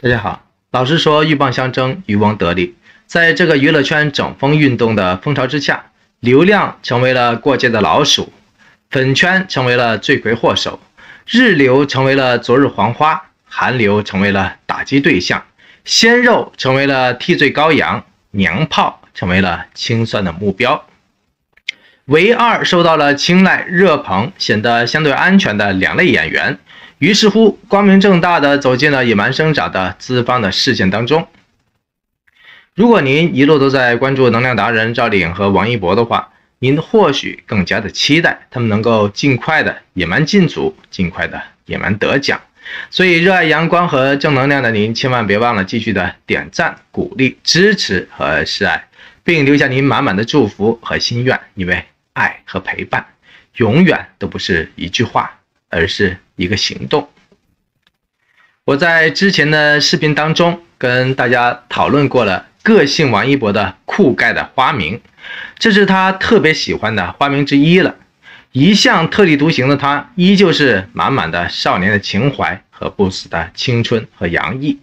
大家好，老实说，鹬蚌相争，渔翁得利。在这个娱乐圈整风运动的风潮之下，流量成为了过街的老鼠，粉圈成为了罪魁祸首，日流成为了昨日黄花，韩流成为了打击对象，鲜肉成为了替罪羔羊，娘炮成为了清算的目标。唯二受到了青睐、热捧、显得相对安全的两类演员。于是乎，光明正大的走进了野蛮生长的资方的视线当中。如果您一路都在关注能量达人赵丽颖和王一博的话，您或许更加的期待他们能够尽快的野蛮进组，尽快的野蛮得奖。所以，热爱阳光和正能量的您，千万别忘了继续的点赞、鼓励、支持和示爱，并留下您满满的祝福和心愿，因为爱和陪伴永远都不是一句话。而是一个行动。我在之前的视频当中跟大家讨论过了个性王一博的酷盖的花名，这是他特别喜欢的花名之一了。一向特立独行的他，依旧是满满的少年的情怀和不死的青春和洋溢。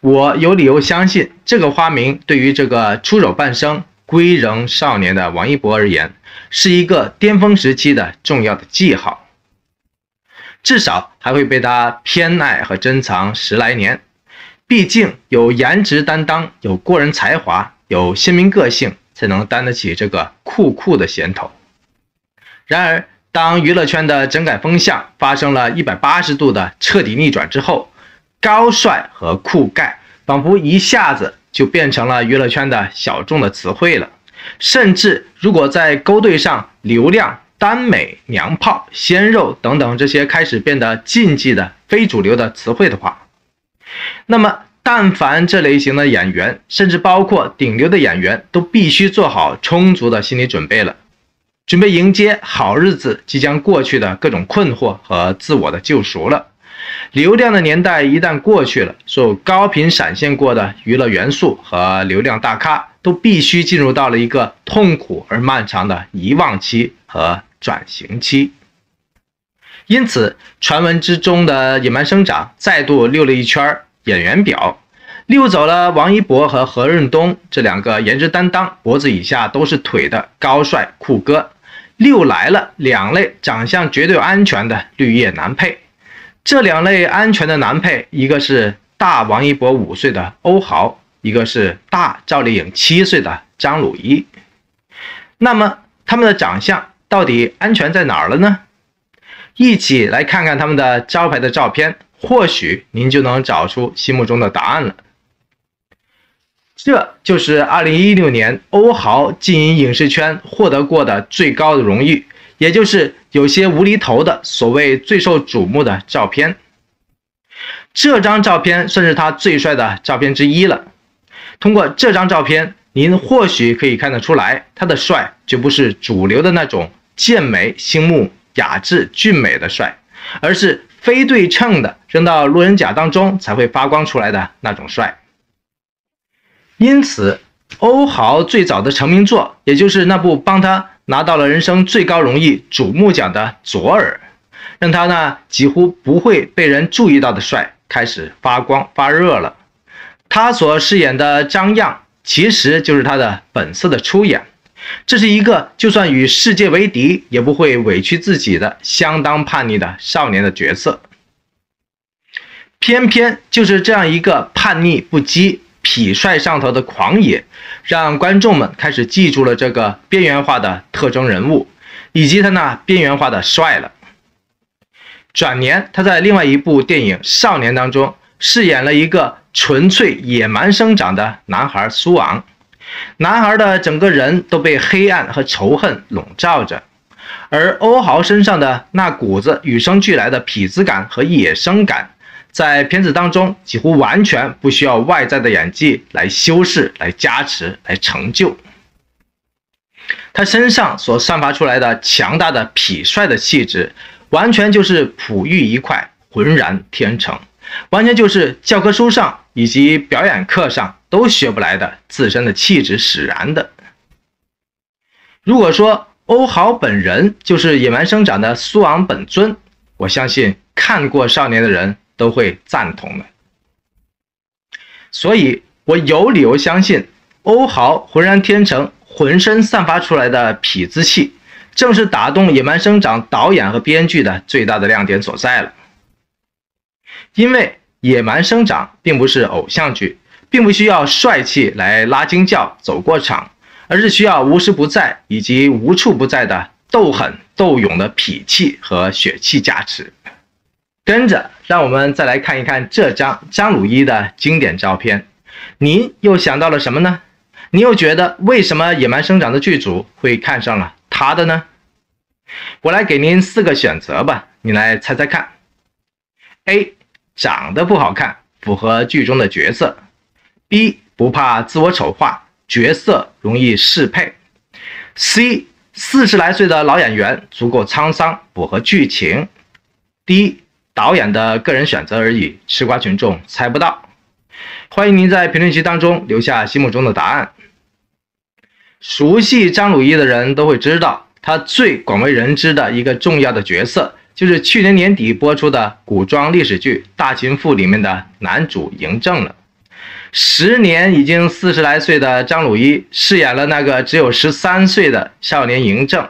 我有理由相信，这个花名对于这个出手半生。归仍少年的王一博而言，是一个巅峰时期的重要的记号，至少还会被他偏爱和珍藏十来年。毕竟有颜值担当，有过人才华，有鲜明个性，才能担得起这个酷酷的衔头。然而，当娱乐圈的整改风向发生了一百八十度的彻底逆转之后，高帅和酷盖仿佛一下子。就变成了娱乐圈的小众的词汇了，甚至如果在勾兑上流量、耽美、娘炮、鲜肉等等这些开始变得禁忌的非主流的词汇的话，那么但凡这类型的演员，甚至包括顶流的演员，都必须做好充足的心理准备了，准备迎接好日子即将过去的各种困惑和自我的救赎了。流量的年代一旦过去了，所有高频闪现过的娱乐元素和流量大咖都必须进入到了一个痛苦而漫长的遗忘期和转型期。因此，传闻之中的野蛮生长再度溜了一圈演员表，溜走了王一博和何润东这两个颜值担当，脖子以下都是腿的高帅酷哥，溜来了两类长相绝对安全的绿叶男配。这两类安全的男配，一个是大王一博五岁的欧豪，一个是大赵丽颖七岁的张鲁一。那么他们的长相到底安全在哪儿了呢？一起来看看他们的招牌的照片，或许您就能找出心目中的答案了。这就是2016年欧豪进影视圈获得过的最高的荣誉。也就是有些无厘头的所谓最受瞩目的照片，这张照片算是他最帅的照片之一了。通过这张照片，您或许可以看得出来，他的帅绝不是主流的那种健美、星目、雅致、俊美的帅，而是非对称的，扔到路人甲当中才会发光出来的那种帅。因此，欧豪最早的成名作，也就是那部帮他。拿到了人生最高荣誉瞩目奖的左耳，让他呢几乎不会被人注意到的帅开始发光发热了。他所饰演的张漾，其实就是他的本色的出演。这是一个就算与世界为敌，也不会委屈自己的相当叛逆的少年的角色。偏偏就是这样一个叛逆不羁。痞帅上头的狂野，让观众们开始记住了这个边缘化的特征人物，以及他那边缘化的帅了。转年，他在另外一部电影《少年》当中饰演了一个纯粹野蛮生长的男孩苏昂，男孩的整个人都被黑暗和仇恨笼罩着，而欧豪身上的那股子与生俱来的痞子感和野生感。在片子当中，几乎完全不需要外在的演技来修饰、来加持、来成就。他身上所散发出来的强大的痞帅的气质，完全就是璞玉一块，浑然天成，完全就是教科书上以及表演课上都学不来的自身的气质使然的。如果说欧豪本人就是野蛮生长的苏昂本尊，我相信看过《少年》的人。都会赞同的。所以我有理由相信，欧豪浑然天成、浑身散发出来的痞子气，正是打动《野蛮生长》导演和编剧的最大的亮点所在了。因为《野蛮生长》并不是偶像剧，并不需要帅气来拉惊叫、走过场，而是需要无时不在以及无处不在的斗狠斗勇的痞气和血气加持。跟着，让我们再来看一看这张张鲁一的经典照片，您又想到了什么呢？你又觉得为什么《野蛮生长》的剧组会看上了他的呢？我来给您四个选择吧，你来猜猜看。A 长得不好看，符合剧中的角色；B 不怕自我丑化，角色容易适配；C 四十来岁的老演员足够沧桑，符合剧情；D 导演的个人选择而已，吃瓜群众猜不到。欢迎您在评论区当中留下心目中的答案。熟悉张鲁一的人都会知道，他最广为人知的一个重要的角色，就是去年年底播出的古装历史剧《大秦赋》里面的男主嬴政了。时年已经四十来岁的张鲁一饰演了那个只有十三岁的少年嬴政。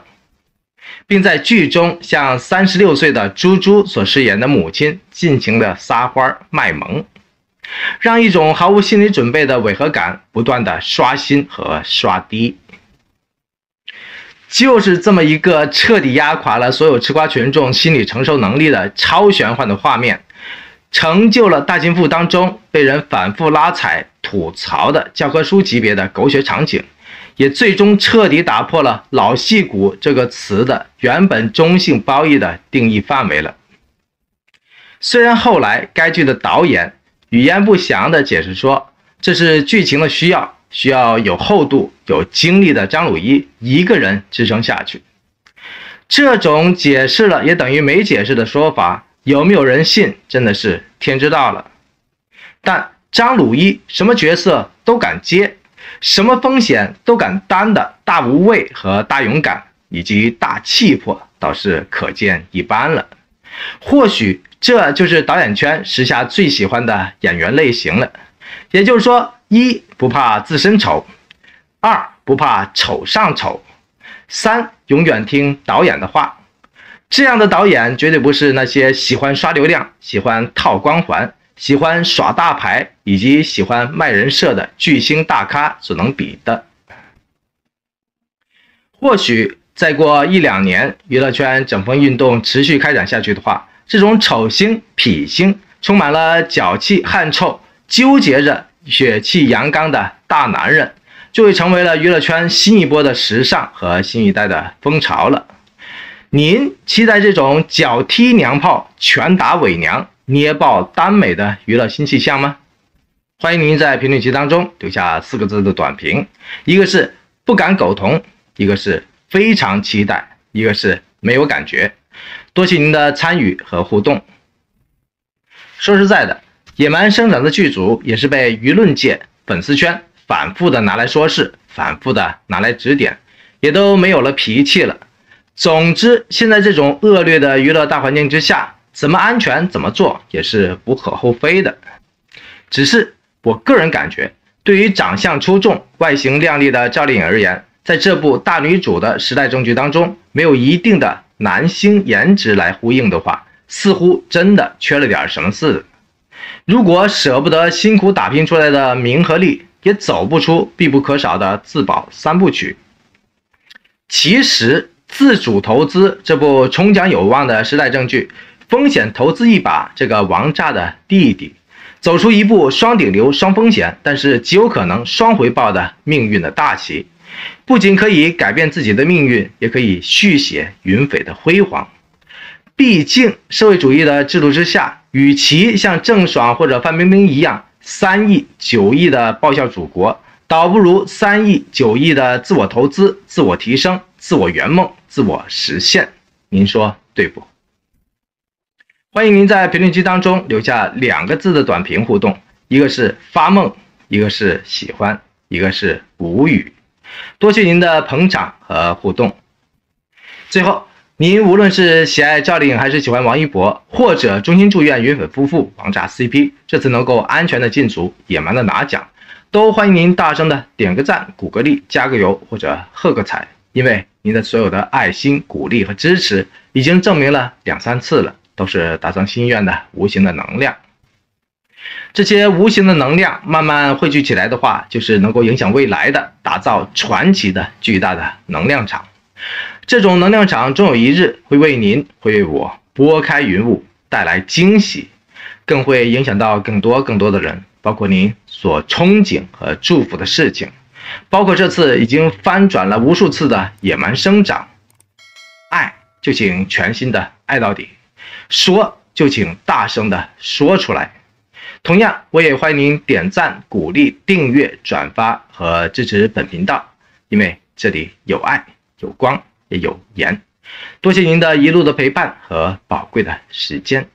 并在剧中向三十六岁的朱珠所饰演的母亲尽情的撒欢卖萌，让一种毫无心理准备的违和感不断的刷新和刷低。就是这么一个彻底压垮了所有吃瓜群众心理承受能力的超玄幻的画面，成就了《大秦赋》当中被人反复拉踩吐槽的教科书级别的狗血场景。也最终彻底打破了“老戏骨”这个词的原本中性褒义的定义范围了。虽然后来该剧的导演语焉不详地解释说，这是剧情的需要，需要有厚度、有精力的张鲁一一个人支撑下去。这种解释了也等于没解释的说法，有没有人信，真的是天知道了。但张鲁一什么角色都敢接。什么风险都敢担的大无畏和大勇敢，以及大气魄，倒是可见一斑了。或许这就是导演圈时下最喜欢的演员类型了。也就是说，一不怕自身丑，二不怕丑上丑，三永远听导演的话。这样的导演绝对不是那些喜欢刷流量、喜欢套光环。喜欢耍大牌以及喜欢卖人设的巨星大咖所能比的。或许再过一两年，娱乐圈整风运动持续开展下去的话，这种丑星、痞星，充满了脚气、汗臭，纠结着血气阳刚的大男人，就会成为了娱乐圈新一波的时尚和新一代的风潮了。您期待这种脚踢娘炮、拳打伪娘？捏爆耽美的娱乐新气象吗？欢迎您在评论区当中留下四个字的短评，一个是不敢苟同，一个是非常期待，一个是没有感觉。多谢您的参与和互动。说实在的，《野蛮生长》的剧组也是被舆论界、粉丝圈反复的拿来说事，反复的拿来指点，也都没有了脾气了。总之，现在这种恶劣的娱乐大环境之下。怎么安全怎么做也是无可厚非的，只是我个人感觉，对于长相出众、外形靓丽的赵丽颖而言，在这部大女主的时代正剧当中，没有一定的男星颜值来呼应的话，似乎真的缺了点什么似的。如果舍不得辛苦打拼出来的名和利，也走不出必不可少的自保三部曲。其实，自主投资这部冲奖有望的时代正剧。风险投资一把，这个王炸的弟弟，走出一步双顶流、双风险，但是极有可能双回报的命运的大棋，不仅可以改变自己的命运，也可以续写云飞的辉煌。毕竟社会主义的制度之下，与其像郑爽或者范冰冰一样三亿、九亿的报效祖国，倒不如三亿、九亿的自我投资、自我提升、自我圆梦、自我实现。您说对不？欢迎您在评论区当中留下两个字的短评互动，一个是发梦，一个是喜欢，一个是无语。多谢您的捧场和互动。最后，您无论是喜爱赵丽颖，还是喜欢王一博，或者衷心祝愿云粉夫妇王炸 CP 这次能够安全的进组，野蛮的拿奖，都欢迎您大声的点个赞、鼓个励、加个油或者喝个彩，因为您的所有的爱心、鼓励和支持，已经证明了两三次了，都是达成心愿的无形的能量。这些无形的能量慢慢汇聚起来的话，就是能够影响未来的，打造传奇的巨大的能量场。这种能量场终有一日会为您，会为我拨开云雾，带来惊喜，更会影响到更多更多的人，包括您所憧憬和祝福的事情，包括这次已经翻转了无数次的野蛮生长。爱就请全新的爱到底，说就请大声的说出来。同样，我也欢迎您点赞、鼓励、订阅、转发和支持本频道，因为这里有爱。有光有言，多谢您的一路的陪伴和宝贵的时间。